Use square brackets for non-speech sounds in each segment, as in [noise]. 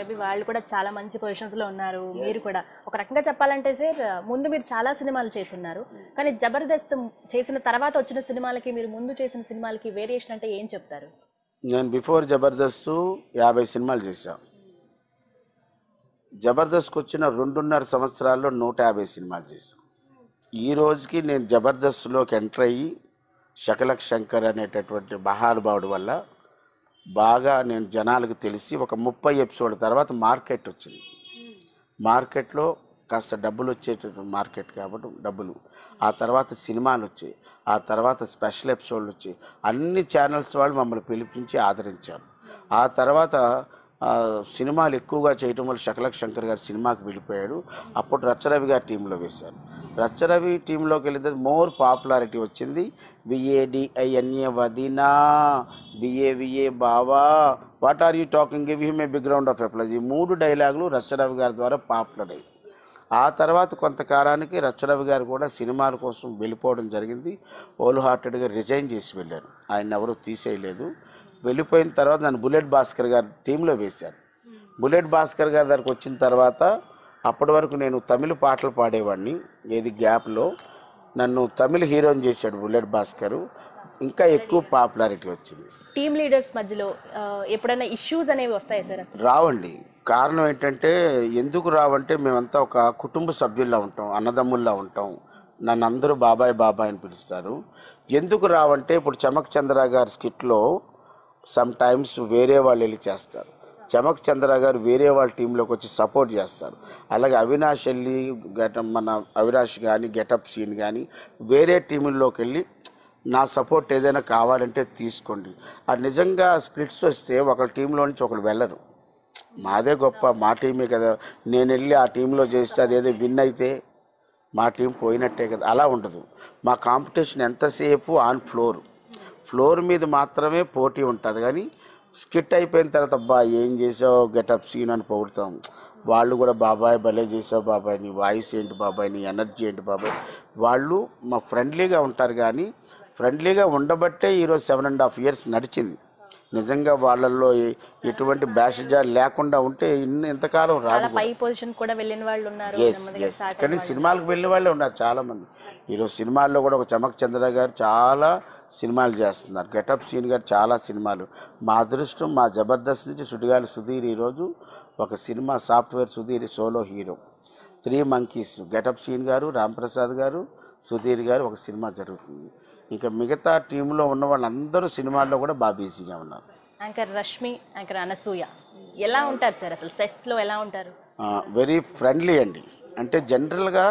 Maybe వాళ్ళు కూడా చాలా మంచి పొజిషన్స్లో ఉన్నారు. మీరు కూడా. ఒక రకంగా చెప్పాలంటే సార్ ముందు మీరు చాలా సినిమాలు చేస్తున్నారు కానీ జబర్దస్త్ చేసిన తర్వాత వచ్చిన సినిమాలకి మీరు ముందు చేసిన సినిమాలకి వేరియేషన్ అంటే ఏం చెప్తారు? నేను బిఫోర్ జబర్దస్త్ యాభై సినిమాలు చేశా. జబర్దస్త్కి వచ్చిన రెండున్నర సంవత్సరాల్లో నూట యాభై సినిమాలు చేశాను ఈ రోజుకి నేను జబర్దస్త్లోకి ఎంటర్ అయ్యి శకలక్ శంకర్ అనేటటువంటి మహానుభావుడు వల్ల బాగా నేను జనాలకు తెలిసి ఒక ముప్పై ఎపిసోడ్ తర్వాత మార్కెట్ వచ్చింది. మార్కెట్లో కాస్త డబ్బులు వచ్చేటటువంటి మార్కెట్ కాబట్టి డబ్బులు. ఆ తర్వాత సినిమాలు వచ్చాయి. ఆ తర్వాత స్పెషల్ ఎపిసోడ్లు వచ్చాయి. అన్ని ఛానల్స్ వాళ్ళు మమ్మల్ని పిలిపించి ఆదరించారు. ఆ తర్వాత సినిమాలు ఎక్కువగా చేయటం వల్ల శకలక్ శంకర్ గారు సినిమాకి వెళ్ళిపోయాడు. అప్పుడు రచ్చరవి గారి టీంలో వేశారు. రచ్చరవి టీంలోకి వెళ్ళితే మోర్ పాపులారిటీ వచ్చింది. B A D I N A వదినా. బిఏవిఏ బావా. What are you talking give him a big round round of applause ఈ మూడు డైలాగులు రచ్చరవి గారి ద్వారా పాపులర్ అయ్యాయి. ఆ తర్వాత కొంతకాలానికి రచ్చరవి గారు కూడా సినిమాల కోసం వెళ్ళిపోవడం జరిగింది. ఓల్ హార్టెడ్గా రిజైన్ చేసి వెళ్ళాను ఆయన ఎవరు తీసేయలేదు. వెళ్ళిపోయిన తర్వాత నన్ను బుల్లెట్ భాస్కర్ గారి టీంలో వేశారు. బుల్లెట్ భాస్కర్ గారి దగ్గరకు వచ్చిన తర్వాత అప్పటి వరకు నేను తమిళ పాటలు పాడేవాడిని ఏది గ్యాప్లో. నన్ను తమిళ హీరోని చేశాడు బుల్లెట్ భాస్కర్. ఇంకా ఎక్కువ పాపులారిటీ వచ్చింది. టీమ్ లీడర్స్ మధ్యలో ఎప్పుడైనా ఇష్యూస్ అనేవి వస్తాయి సార్ రావండి. కారణం ఏంటంటే ఎందుకు రావంటే మేమంతా ఒక కుటుంబ సభ్యుల్లా ఉంటాం అన్నదమ్ముల్లా ఉంటాం. నన్ను అందరూ బాబాయ్ బాబాయ్ అని పిలుస్తారు. ఎందుకు రావంటే ఇప్పుడు చమక్ చంద్ర గారి స్కిట్లో సమ్ టైమ్స్ వేరే వాళ్ళు వెళ్ళి చేస్తారు. చమక్ చంద్ర గారు వేరే వాళ్ళ టీంలోకి వచ్చి సపోర్ట్ చేస్తారు. అలాగే అవినాష్ వెళ్ళి గెట మన అవినాష్ కానీ గెటప్ సీన్ కానీ వేరే టీముల్లోకి వెళ్ళి నా సపోర్ట్ ఏదైనా కావాలంటే తీసుకోండి. అది నిజంగా స్ప్లిట్స్ వస్తే ఒకళ్ళ టీంలో నుంచి ఒకళ్ళు వెళ్ళరు. మాదే గొప్ప మా టీమే కదా. నేను వెళ్ళి ఆ టీంలో చేస్తే అదేదో విన్ అయితే మా టీం పోయినట్టే కదా. అలా ఉండదు. మా కాంపిటీషన్ ఎంతసేపు ఆన్ ఫ్లోర్. ఫ్లోర్ మీద మాత్రమే పోటీ ఉంటుంది. కానీ స్కిట్ అయిపోయిన తర్వాత అబ్బా ఏం చేసావు? గెటప్ సీన్ అని పొగుడుతాం. వాళ్ళు కూడా బాబాయ్ భలే చేసావు బాబాయ్. నీ వాయిస్ ఏంటి బాబాయ్? నీ ఎనర్జీ ఏంటి బాబాయ్? వాళ్ళు మా ఫ్రెండ్లీగా ఉంటారు కానీ ఫ్రెండ్లీగా ఉండబట్టే ఈరోజు సెవెన్ అండ్ హాఫ్ ఇయర్స్ నడిచింది. నిజంగా వాళ్ళల్లో ఎటువంటి బ్యాషజా లేకుండా ఉంటే ఇన్ని ఎంతకాలం రాదు చాలా పై పొజిషన్ కూడా వెళ్ళిన వాళ్ళు ఉన్నారు. ఎస్ నెమ్మదిగా ఎస్ start కానీ సినిమాలకు వెళ్ళిన వాళ్ళే ఉన్నారు చాలా మంది ఈరోజు సినిమాల్లో కూడా ఒక చమక్ చంద్ర గారు చాలా సినిమాలు చేస్తున్నారు. గెటప్ సీన్ గారు చాలా సినిమాలు. మా అదృష్టం మా జబర్దస్త్ నుంచి సుడిగాలి సుధీర్ ఈరోజు ఒక cinema software Sudheer solo hero. Three monkeys getup Seenu గారు రాంప్రసాద్ గారు సుధీర్ గారు ఒక సినిమా జరుగుతుంది. ఇంకా మిగతా టీంలో ఉన్న వాళ్ళందరూ సినిమాల్లో కూడా బాగా బిజీగా ఉన్నారు. యాంకర్ రష్మి యాంకర్ అనసూయ ఎలా ఉంటారు సార్ అసలు సెట్స్లో ఎలా ఉంటారు? వెరీ ఫ్రెండ్లీ అండి. అంటే జనరల్గా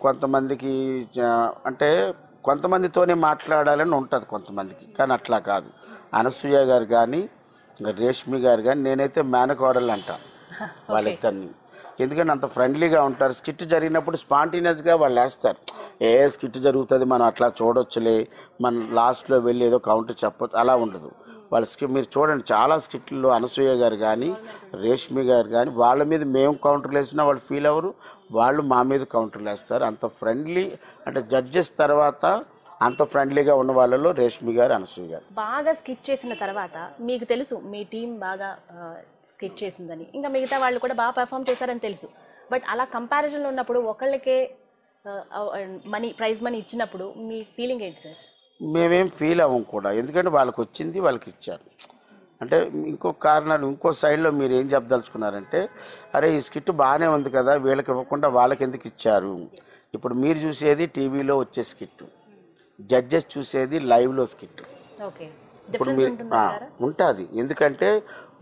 కొంతమందికి అంటే కొంతమందితోనే మాట్లాడాలని ఉంటుంది కొంతమందికి కానీ అట్లా కాదు. అనసూయ గారు కానీ రేష్మి గారు కానీ నేనైతే మేనకోడలు అంటాను [laughs] వాళ్ళిద్దరిని. ఎందుకంటే అంత ఫ్రెండ్లీగా ఉంటారు. స్కిట్ జరిగినప్పుడు స్పాంటేనియస్గా వాళ్ళు వేస్తారు ఏ స్కిట్ జరుగుతుంది? మనం అట్లా చూడొచ్చులే. మనం లాస్ట్లో వెళ్ళి ఏదో కౌంటర్ చెప్పచ్చు. అలా ఉండదు. వాళ్ళ స్కిట్ మీరు చూడండి చాలా స్కిట్లు అనసూయ గారు కానీ రేష్మి గారు కానీ వాళ్ళ మీద మేము కౌంటర్లు వేసినా వాళ్ళు ఫీల్ అవ్వరు. వాళ్ళు మా మీద కౌంటర్లు వేస్తారు. అంత ఫ్రెండ్లీ అంటే జడ్జెస్ తర్వాత అంత ఫ్రెండ్లీగా ఉన్న వాళ్ళలో రేష్మి గారు అనసూయ గారు. బాగా స్కిట్ చేసిన తర్వాత మీకు తెలుసు మీ టీం బాగా స్కిట్ చేసిందని ఇంకా మిగతా వాళ్ళు కూడా బాగా పెర్ఫామ్ చేశారని తెలుసు. బట్ అలా కంపారిజన్లో ఉన్నప్పుడు ఒకళ్ళకే మనీ ప్రైజ్ మనీ ఇచ్చినప్పుడు మీ ఫీలింగ్ ఏంటి సార్ మేమేం ఫీల్ అవ్వం కూడా. ఎందుకంటే వాళ్ళకి వచ్చింది వాళ్ళకి ఇచ్చారు. అంటే ఇంకో కారణాలు ఇంకో సైడ్లో మీరు ఏం చెప్పదలుచుకున్నారంటే అరే ఈ స్కిట్ బాగానే ఉంది కదా వీళ్ళకి ఇవ్వకుండా వాళ్ళకి ఎందుకు ఇచ్చారు? ఇప్పుడు మీరు చూసేది టీవీలో వచ్చే స్కిట్ జడ్జెస్ చూసేది లైవ్లో స్కిట్ ఓకే ఇప్పుడు మీరు ఉంటుంది. ఎందుకంటే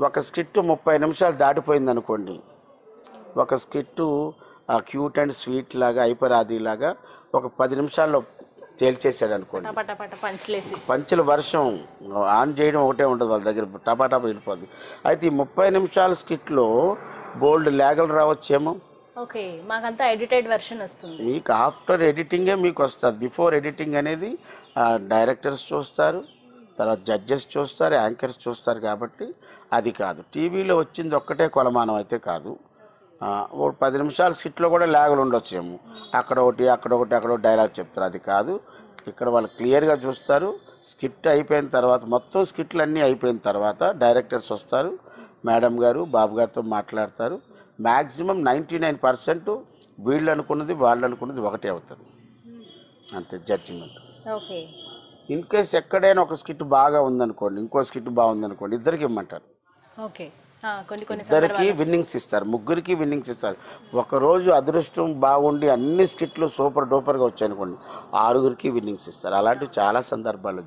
ఒక స్కిట్ ముప్పై నిమిషాలు దాటిపోయింది అనుకోండి ఒక స్కిట్టు క్యూట్ అండ్ స్వీట్ లాగా ఐపరాది లాగా ఒక పది నిమిషాల్లో తేల్చేసాడు అనుకోండి పంచుల వర్షం ఆన్ చేయడం ఒకటే ఉండదు వాళ్ళ దగ్గర. టపాటపా వెళ్ళిపోద్ది. అయితే ఈ ముప్పై నిమిషాల స్కిట్లో బోల్డ్ లేగలు రావచ్చేమో? ఓకే మాకంతా ఎడిటెడ్ వెర్షన్ వస్తుంది. మీకు ఆఫ్టర్ ఎడిటింగే మీకు వస్తుంది. బిఫోర్ ఎడిటింగ్ అనేది డైరెక్టర్స్ చూస్తారు. తర్వాత జడ్జెస్ చూస్తారు యాంకర్స్ చూస్తారు కాబట్టి అది కాదు. టీవీలో వచ్చింది ఒక్కటే కొలమానం అయితే కాదు. ఓ పది నిమిషాల స్కిట్లో కూడా లాగులు ఉండొచ్చేమో అక్కడ ఒకటి అక్కడ ఒకటి అక్కడ ఒకటి డైలాగ్ చెప్తారు. అది కాదు. ఇక్కడ వాళ్ళు క్లియర్గా చూస్తారు. స్కిట్ అయిపోయిన తర్వాత మొత్తం స్కిట్లు అన్నీ అయిపోయిన తర్వాత డైరెక్టర్స్ వస్తారు. మేడం గారు బాబు గారితో మాట్లాడతారు. మ్యాక్సిమం నైంటీ నైన్ పర్సెంట్ వీళ్ళు అనుకున్నది వాళ్ళు అనుకున్నది ఒకటే అవుతుంది. అంతే జడ్జిమెంట్. ఓకే. ఇన్ కేస్ ఎక్కడైనా ఒక స్కిట్ బాగా ఉందనుకోండి ఇంకో స్కిట్ బాగుందనుకోండి ఇద్దరికి ఇమ్మంటారు. ఓకే. ఇద్దరికి విన్నింగ్స్ ఇస్తారు ముగ్గురికి విన్నింగ్స్ ఇస్తారు. ఒకరోజు అదృష్టం బాగుండి అన్ని స్కిట్లు సూపర్ డూపర్గా వచ్చాయనుకోండి ఆరుగురికి విన్నింగ్స్ ఇస్తారు. అలాంటివి చాలా సందర్భాలు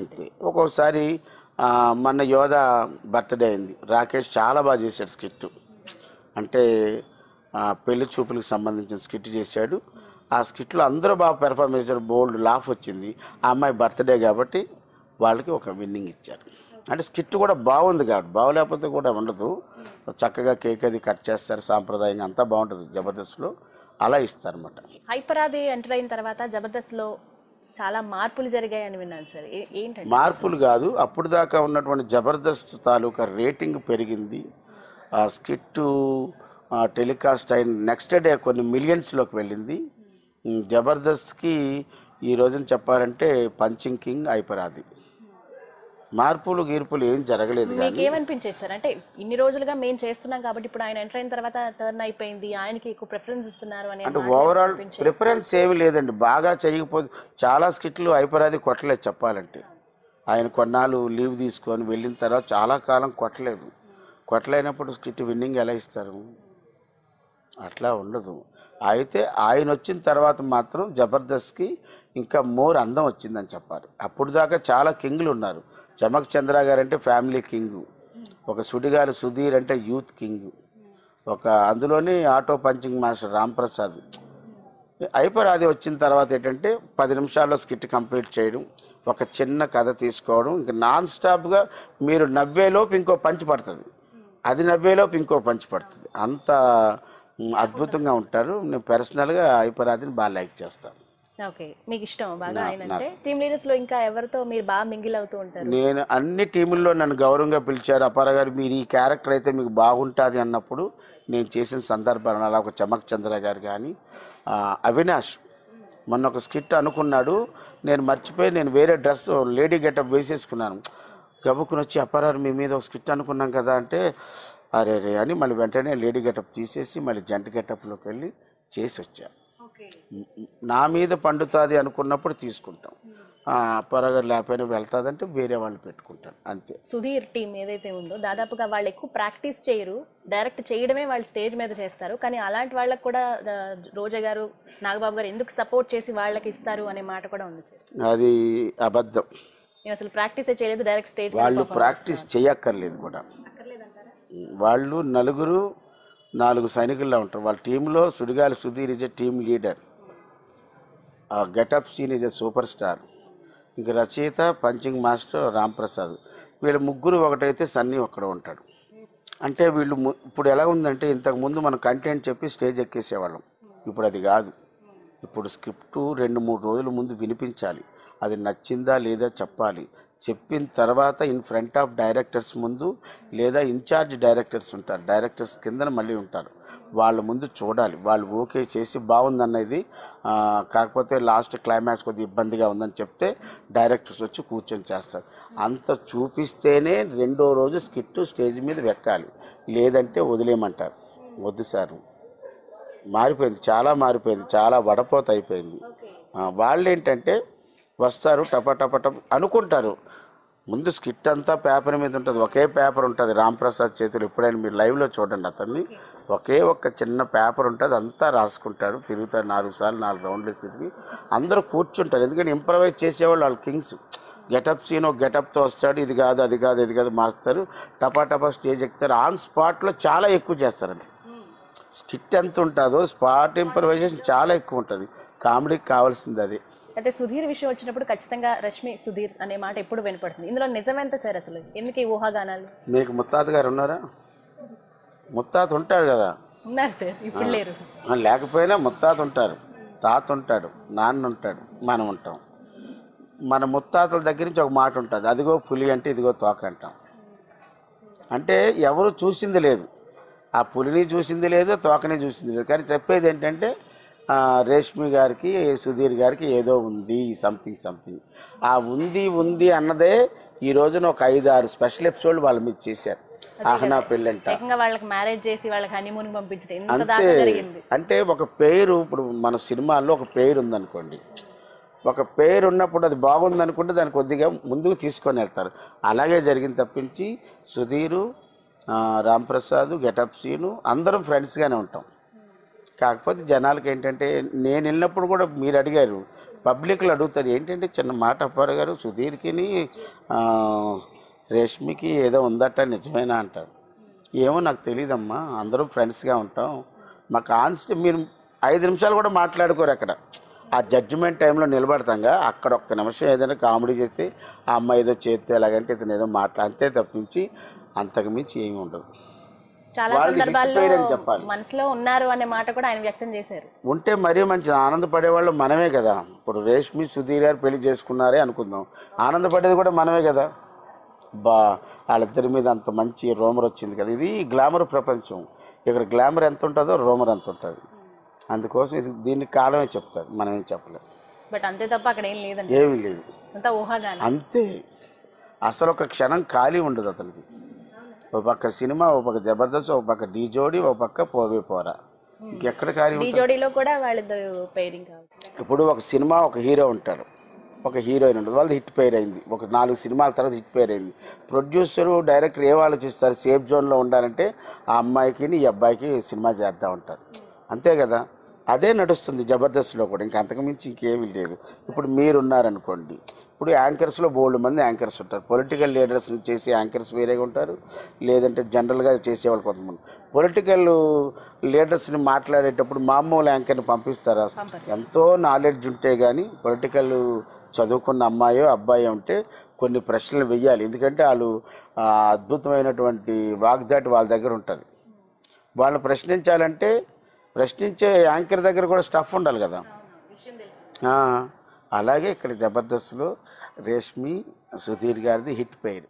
అంతే. ఒక్కొక్కసారి ఆ, మొన్న యోధ బర్త్డే అయింది. రాకేష్ చాలా బాగా చేశాడు స్కిట్ అంటే పెళ్ళి చూపులకు సంబంధించిన స్కిట్ చేశాడు. ఆ స్కిట్లో అందరూ బాగా పెర్ఫార్మ్ చేశారు. బోల్డ్ లాఫ్ వచ్చింది. ఆ అమ్మాయి బర్త్డే కాబట్టి వాళ్ళకి ఒక విన్నింగ్ ఇచ్చారు. అంటే స్కిట్ కూడా బాగుంది కాబట్టి బాగోలేకపోతే కూడా ఉండదు. చక్కగా కేక్ అది కట్ చేస్తారు సాంప్రదాయంగా అంతా బాగుంటుంది జబర్దస్త్లో. అలా ఇస్తారన్నమాట. హైపరాది ఎంటర్ అయిన తర్వాత జబర్దస్త్లో చాలా మార్పులు జరిగాయని విన్నాను సార్. ఏంటంటే మార్పులు కాదు. అప్పుడు దాకా ఉన్నటువంటి జబర్దస్త్ తాలూకా రేటింగ్ పెరిగింది. ఆ స్కిట్ టెలికాస్ట్ అయిన నెక్స్ట్ డే కొన్ని మిలియన్స్లోకి వెళ్ళింది. జబర్దస్త్కి ఈ రోజున చెప్పాలంటే పంచింగ్ కింగ్ అయిపరాది. మార్పులు గీర్పులు ఏం జరగలేదు ఏమనిపించేది సార్? అంటే ఇన్ని రోజులుగా మేము చేస్తున్నాం కాబట్టి ఇప్పుడు ఆయన ఎంటర్ అయిన తర్వాత టర్న్ అయిపోయింది ఆయనకి ఎక్కువ ప్రిఫరెన్స్ ఇస్తున్నారు అని అంటే ఓవరాల్ ప్రిఫరెన్స్ ఏమీ లేదండి. బాగా చేయకపోతే చాలా స్కిట్లు అయిపరాది కొట్టలేదు చెప్పాలంటే. ఆయన కొన్నాళ్ళు లీవ్ తీసుకొని వెళ్ళిన తర్వాత చాలా కాలం కొట్టలేదు. కొట్టలేనప్పుడు స్కిట్ విన్నింగ్ ఎలా ఇస్తారు? అట్లా ఉండదు. అయితే ఆయన వచ్చిన తర్వాత మాత్రం జబర్దస్త్కి ఇంకా మోర్ అందం వచ్చిందని చెప్పాలి అప్పుడు దాకా చాలా కింగ్లు ఉన్నారు. చమక్ చంద్ర గారు అంటే ఫ్యామిలీ కింగ్ ఒక సుడిగాలి సుధీర్ అంటే యూత్ కింగ్ ఒక అందులోని ఆటో పంచింగ్ మాస్టర్ రాంప్రసాద్. అయిపోరాది వచ్చిన తర్వాత ఏంటంటే పది నిమిషాల్లో స్కిట్ కంప్లీట్ చేయడం ఒక చిన్న కథ తీసుకోవడం ఇంకా నాన్ స్టాప్గా మీరు నవ్వేలోపు ఇంకో పంచి పడుతుంది. అది నవ్వేలోపు ఇంకో పంచి పడుతుంది. అంత అద్భుతంగా ఉంటారు. నేను పర్సనల్గా అయిపోరాదిని బాగా లైక్ చేస్తాను. ఓకే. మీకు ఇష్టం బాగా ఆయన అంటే? టీమ్ లీడర్స్లో ఇంకా ఎవరితో మీరు బాగా మింగిల్ అవుతూ ఉంటారు? నేను అన్ని టీముల్లో నన్ను గౌరవంగా పిలిచారు. అపార గారు మీరు ఈ క్యారెక్టర్ అయితే మీకు బాగుంటుంది అన్నప్పుడు నేను చేసిన సందర్భాలు అలా ఒక చమక్ చంద్ర గారు కానీ అవినాష్ మొన్న ఒక స్కిట్ అనుకున్నాడు. నేను మర్చిపోయి నేను వేరే డ్రెస్ లేడీ గెటప్ వేసేసుకున్నాను. గబుక్కుని వచ్చి అపరారు మీ మీద ఒక స్కిట్ అనుకున్నాం కదా అంటే అరే రే అని మళ్ళీ వెంటనే లేడీ గెటప్ తీసేసి మళ్ళీ జంట గెటప్లోకి వెళ్ళి చేసి వచ్చా నా మీద పండుతుంది అనుకున్నప్పుడు తీసుకుంటాం. అప్పారాగారు లేకపోయినా వెళ్తాదంటే వేరే వాళ్ళు పెట్టుకుంటాను అంతే. సుధీర్ టీం ఏదైతే ఉందో దాదాపుగా వాళ్ళు ఎక్కువ ప్రాక్టీస్ చేయరు డైరెక్ట్ చేయడమే వాళ్ళు స్టేజ్ మీద చేస్తారు కానీ అలాంటి వాళ్ళకి కూడా రోజా గారు నాగబాబు గారు ఎందుకు సపోర్ట్ చేసి వాళ్ళకి ఇస్తారు అనే మాట కూడా ఉంది సార్. అది అబద్ధం. అసలు ప్రాక్టీస్ చేయలేదు డైరెక్ట్ స్టేజ్ వాళ్ళు ప్రాక్టీస్ చేయక్కర్లేదు కూడా. వాళ్ళు నలుగురు నాలుగు సైనికుల్లో ఉంటారు. వాళ్ళ టీంలో Sudigali Sudheer is a team leader getup Seenu is a super star ఇంక రచయిత పంచింగ్ మాస్టర్ రాంప్రసాద్ వీళ్ళ ముగ్గురు ఒకటైతే సన్నీ ఒక్కడ ఉంటాడు. అంటే వీళ్ళు ము- ఇప్పుడు ఎలా ఉందంటే ఇంతకుముందు మనం కంటెంట్ చెప్పి స్టేజ్ ఎక్కేసేవాళ్ళం. ఇప్పుడు అది కాదు. ఇప్పుడు స్క్రిప్ట్ రెండు మూడు రోజుల ముందు వినిపించాలి. అది నచ్చిందా లేదా చెప్పాలి. చెప్పిన తర్వాత ఇన్ ఫ్రంట్ ఆఫ్ డైరెక్టర్స్ ముందు లేదా ఇన్ఛార్జ్ డైరెక్టర్స్ ఉంటారు. డైరెక్టర్స్ కిందన మళ్ళీ ఉంటారు. వాళ్ళ ముందు చూడాలి. వాళ్ళు ఓకే చేసి బాగుందన్నది కాకపోతే లాస్ట్ క్లైమాక్స్ కొద్దిగా ఇబ్బందిగా ఉందని చెప్తే డైరెక్టర్స్ వచ్చి కూర్చొని చేస్తారు. అంత చూపిస్తేనే రెండో రోజు స్కిట్ స్టేజ్ మీద వెక్కాలి. లేదంటే వదిలేయమంటారు. వద్దు సార్. మారిపోయింది. చాలా మారిపోయింది. చాలా వడపోత అయిపోయింది. వాళ్ళు ఏంటంటే వస్తారు టప టప టప అనుకుంటారు. ముందు స్కిట్ అంతా పేపర్ మీద ఉంటుంది. ఒకే పేపర్ ఉంటుంది. రాంప్రసాద్ చేతులు ఎప్పుడైనా మీరు లైవ్లో చూడండి అతన్ని. ఒకే ఒక్క చిన్న పేపర్ ఉంటుంది. అంతా రాసుకుంటాడు. తిరుగుతాడు. నాలుగు సార్లు నాలుగు రౌండ్లు తిరిగి అందరూ కూర్చుంటారు. ఎందుకంటే ఇంప్రవైజ్ చేసేవాళ్ళు వాళ్ళు కింగ్స్. గెటప్ సీన్ ఒక గెటప్తో వస్తాడు. ఇది కాదు అది కాదు ఇది కాదు మార్చుతారు టపా టపా స్టేజ్ ఎక్కుతారు. ఆన్ స్పాట్లో చాలా ఎక్కువ చేస్తారండి. స్కిట్ ఎంత ఉంటుందో స్పాట్ ఇంప్రవైజేషన్ చాలా ఎక్కువ ఉంటుంది. కామెడీకి కావాల్సింది అది. అయితే సుధీర్ విషయం వచ్చినప్పుడు ఖచ్చితంగా రష్మి సుధీర్ అనే మాట ఎప్పుడు వినపడుతుంది? ఇందులో నిజమెంత సార్ అసలు? ఎందుకు ఈ ఊహాగానాలు? మీకు ముత్తాత గారు ఉన్నారా? ముత్తాత ఉంటాడు కదా. ఉన్నారు సార్ ఇప్పుడు లేరు. ఆ, లేకపోయినా ముత్తాత ఉంటారు తాత ఉంటాడు నాన్న ఉంటాడు మనం ఉంటాం. మన ముత్తాతల దగ్గర నుంచి ఒక మాట ఉంటుంది. అదిగో పులి అంటే ఇదిగో తోక అంటాం. అంటే ఎవరు చూసింది లేదు. ఆ పులిని చూసింది లేదు తోకని చూసింది లేదు. కానీ చెప్పేది ఏంటంటే రేష్మి గారికి సుధీర్ గారికి ఏదో ఉంది సంథింగ్ సంథింగ్ ఆ ఉంది ఉంది అన్నదే ఈ రోజున ఒక ఐదు ఆరు స్పెషల్ ఎపిసోడ్ వాళ్ళ మీద చేశారు. ఆహనా పెళ్ళంట. వాళ్ళకి మ్యారేజ్ చేసి వాళ్ళకి హనీమూన్ పంపించడం ఇంత అంతే. అంటే ఒక పేరు ఇప్పుడు మన సినిమాల్లో ఒక పేరు ఉందనుకోండి. ఒక పేరు ఉన్నప్పుడు అది బాగుంది అనుకుంటే దాన్ని కొద్దిగా ముందుకు తీసుకొని వెళ్తారు. అలాగే జరిగింది తప్పించి సుధీరు రాంప్రసాద్ గెటప్ సీను అందరం ఫ్రెండ్స్గానే ఉంటాం. కాకపోతే జనాలకి ఏంటంటే నేను వెళ్ళినప్పుడు కూడా మీరు అడిగారు పబ్లిక్లు అడుగుతారు ఏంటంటే చిన్న మాట అప్పారు గారు సుధీర్కిని రేష్మికి ఏదో ఉందట నిజమేనా? అంటారు. ఏమో నాకు తెలియదమ్మా అందరూ ఫ్రెండ్స్గా ఉంటాం మా కాన్స్ట్ మీరు ఐదు నిమిషాలు కూడా మాట్లాడుకోరు అక్కడ. ఆ జడ్జిమెంట్ టైంలో నిలబడతాంగా అక్కడ ఒక్క నిమిషం ఏదైనా కామెడీ చేస్తే ఆ అమ్మాయి ఏదో చేస్తే ఎలాగంటే ఇతను ఏదో మాట్లా అంతే తప్పించి అంతకుమించి ఏమి ఉండదు. చాలా సందర్భాల్లో. మనసులో ఉన్నారు అనే మాట కూడా ఆయన వ్యక్తం చేశారు. ఉంటే మరీ మంచి ఆనందపడేవాళ్ళు మనమే కదా. ఇప్పుడు రేష్మి సుధీర్ గారు పెళ్ళి చేసుకున్నారే అనుకుందాం. ఆనందపడేది కూడా మనమే కదా. బా వాళ్ళిద్దరి మీద అంత మంచి రోమర్ వచ్చింది కదా. ఇది గ్లామర్ ప్రపంచం. ఇక్కడ గ్లామర్ ఎంత ఉంటుందో రోమర్ ఎంత ఉంటుంది. అందుకోసం ఇది దీన్ని కాలమే చెప్తుంది మనం ఏం చెప్పలేం. బట్ అంతే తప్ప అక్కడ ఏం లేదండి. ఏమీ లేదు. అంతే. అసలు ఒక క్షణం ఖాళీ ఉండదు అతనికి. ఒక పక్క సినిమా ఒక పక్క జబర్దస్త్ ఒక పక్క డీ జోడి ఒక పక్క పోవే పోరా. ఇంకెక్కడ జోడీలో కూడా వాళ్ళిద్దరు పేరింగ్ ఇప్పుడు ఒక సినిమా ఒక హీరో ఉంటాడు. ఒక హీరోయిన్ ఉంటుంది. వాళ్ళది హిట్ పేర్ అయింది. ఒక నాలుగు సినిమాల తర్వాత హిట్ పేర్ అయింది. ప్రొడ్యూసరు డైరెక్టర్ ఏం ఆలోచిస్తారు? సేఫ్ జోన్లో ఉండాలంటే ఆ అమ్మాయికి ఈ అబ్బాయికి సినిమా చేద్దాం ఉంటారు అంతే కదా? అదే నడుస్తుంది జబర్దస్త్లో కూడా. ఇంకా అంతకుమించి ఇంకేమీ లేదు. ఇప్పుడు మీరు ఉన్నారనుకోండి ఇప్పుడు యాంకర్స్లో బోల్డ్ మంది యాంకర్స్ ఉంటారు. పొలిటికల్ లీడర్స్ చేసే యాంకర్స్ వేరేగా ఉంటారు. లేదంటే జనరల్గా చేసేవాళ్ళు కొంతమంది. పొలిటికల్ లీడర్స్ని మాట్లాడేటప్పుడు మామూలు యాంకర్ని పంపిస్తారా? ఎంతో నాలెడ్జ్ ఉంటే కానీ పొలిటికల్ చదువుకున్న అమ్మాయో అబ్బాయో ఉంటే కొన్ని ప్రశ్నలు వెయ్యాలి. ఎందుకంటే వాళ్ళు అద్భుతమైనటువంటి వాగ్దాటి వాళ్ళ దగ్గర ఉంటుంది. వాళ్ళు ప్రశ్నించాలంటే ప్రశ్నించే యాంకర్ దగ్గర కూడా స్టఫ్ ఉండాలి కదా. అలాగే ఇక్కడ జబర్దస్త్లో రేష్మి సుధీర్ గారిది హిట్ పేరు.